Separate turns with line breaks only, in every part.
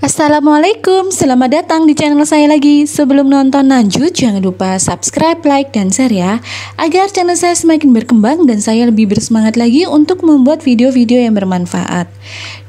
Assalamualaikum, selamat datang di channel saya lagi. Sebelum nonton lanjut, jangan lupa subscribe, like, dan share ya, agar channel saya semakin berkembang dan saya lebih bersemangat lagi untuk membuat video-video yang bermanfaat.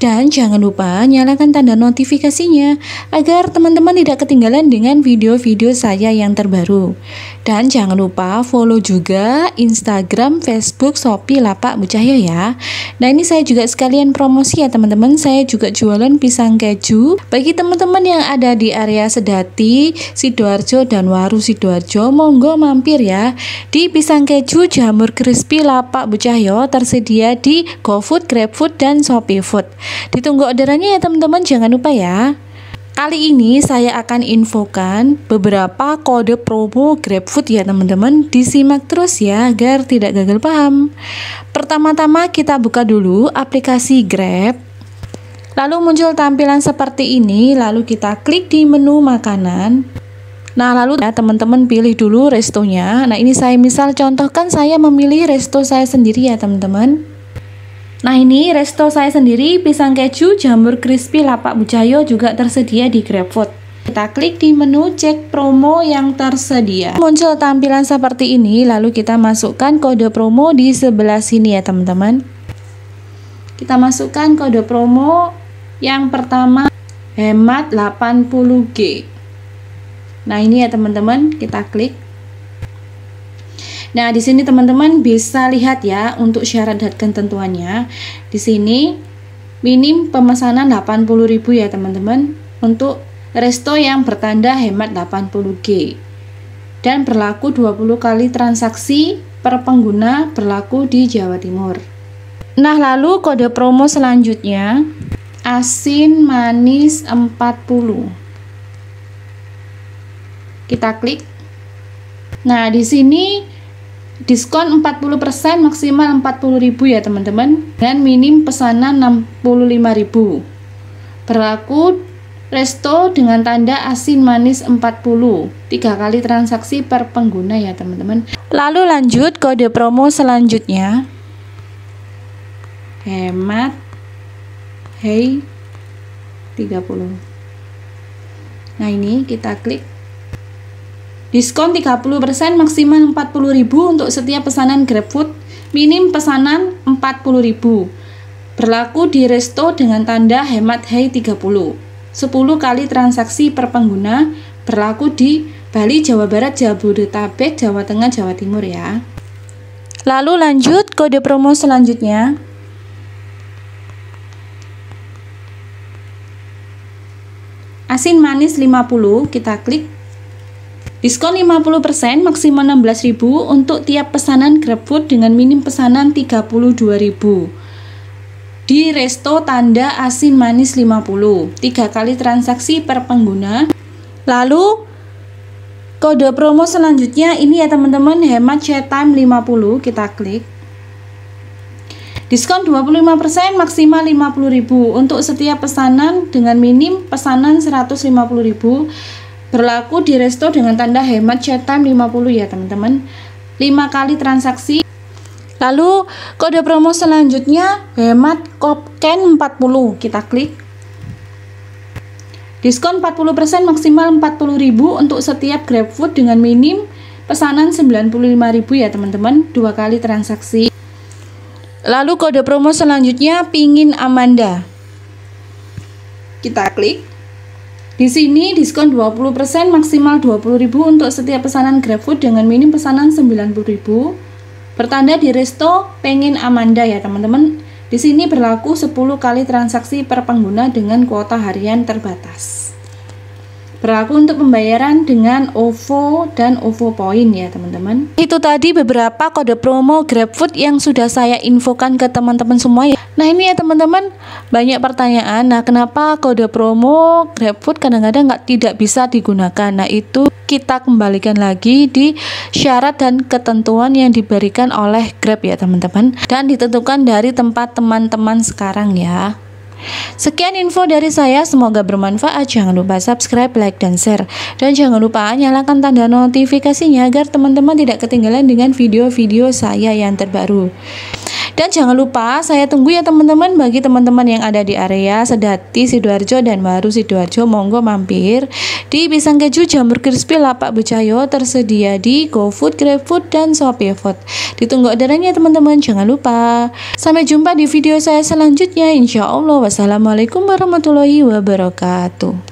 Dan jangan lupa nyalakan tanda notifikasinya, agar teman-teman tidak ketinggalan dengan video-video saya yang terbaru. Dan jangan lupa follow juga Instagram, Facebook, Shopee, Lapak Bucahyo ya. Nah ini saya juga sekalian promosi ya teman-teman, saya juga jualan pisang keju bagi teman-teman yang ada di area Sedati, Sidoarjo dan Waru Sidoarjo, monggo mampir ya. Di pisang keju jamur crispy lapak Bu Cahyo tersedia di GoFood, GrabFood dan Shopee Food. Ditunggu orderannya ya teman-teman, jangan lupa ya. Kali ini saya akan infokan beberapa kode promo GrabFood ya teman-teman. Disimak terus ya agar tidak gagal paham. Pertama-tama kita buka dulu aplikasi Grab Lalu muncul tampilan seperti ini, lalu kita klik di menu makanan. Nah, lalu ya teman-teman pilih dulu restonya. Nah, ini saya misal contohkan saya memilih resto saya sendiri ya, teman-teman. Nah, ini resto saya sendiri, pisang keju, jamur crispy, lapak bujayo juga tersedia di GrabFood. Kita klik di menu cek promo yang tersedia. Muncul tampilan seperti ini, lalu kita masukkan kode promo di sebelah sini ya, teman-teman. Kita masukkan kode promo yang pertama hemat 80G. Nah, ini ya teman-teman, kita klik. Nah, di sini teman-teman bisa lihat ya untuk syarat dan ketentuannya. Di sini minim pemesanan 80.000 ya teman-teman untuk resto yang bertanda hemat 80G. Dan berlaku 20 kali transaksi per pengguna berlaku di Jawa Timur. Nah, lalu kode promo selanjutnya asin manis 40 kita klik. Nah di sini diskon 40% maksimal 40.000 ya teman-teman. Dan minim pesanan 65.000 berlaku resto dengan tanda asin manis 40 tiga kali transaksi per pengguna ya teman-teman. Lalu lanjut kode promo selanjutnya. Hemat Hey 30 Nah ini kita klik. Diskon 30% maksimal 40.000 untuk setiap pesanan GrabFood Minim pesanan 40.000 Berlaku di resto dengan tanda hemat Hey 30 10 kali transaksi per pengguna Berlaku di Bali, Jawa Barat, Jabodetabek, Jawa Tengah, Jawa Timur ya. Lalu lanjut kode promo selanjutnya Asin manis 50, kita klik. Diskon 50% maksimal 16.000 untuk tiap pesanan GrabFood dengan minim pesanan 32.000. Di resto tanda asin manis 50, 3 kali transaksi per pengguna. Lalu kode promo selanjutnya ini ya teman-teman hemat chat time 50, kita klik. Diskon 25% maksimal 50.000 untuk setiap pesanan dengan minim pesanan 150.000 berlaku di resto dengan tanda hemat chat time 50 ya teman-teman. 5 kali transaksi. Lalu kode promo selanjutnya hemat kopken 40 kita klik. Diskon 40% maksimal 40.000 untuk setiap GrabFood dengan minim pesanan 95.000 ya teman-teman. Dua kali transaksi Lalu kode promo selanjutnya pingin Amanda. Kita klik. Di sini diskon 20% maksimal 20.000 untuk setiap pesanan GrabFood dengan minim pesanan 90.000. Bertanda di resto Pengin Amanda ya teman-teman. Di sini berlaku 10 kali transaksi per pengguna dengan kuota harian terbatas. Berlaku untuk pembayaran dengan OVO dan OVO Point ya teman-teman. Itu tadi beberapa kode promo GrabFood yang sudah saya infokan ke teman-teman semua ya. Nah ini ya teman-teman banyak pertanyaan. Nah kenapa kode promo GrabFood kadang-kadang nggak tidak bisa digunakan? Nah itu kita kembalikan lagi di syarat dan ketentuan yang diberikan oleh Grab ya teman-teman dan ditentukan dari tempat teman-teman sekarang ya. Sekian info dari saya, semoga bermanfaat. Jangan lupa subscribe, like, dan share. Dan jangan lupa nyalakan tanda notifikasinya agar teman-teman tidak ketinggalan dengan video-video saya yang terbaru. Dan jangan lupa saya tunggu ya teman-teman bagi teman-teman yang ada di area Sedati, Sidoarjo dan Baru Sidoarjo monggo mampir di Pisang Keju Jamur Crispy Lapak Becayo tersedia di GoFood, GrabFood dan ShopeeFood. Ditunggu orderannya teman-teman, jangan lupa. Sampai jumpa di video saya selanjutnya insya Allah. Wassalamualaikum warahmatullahi wabarakatuh.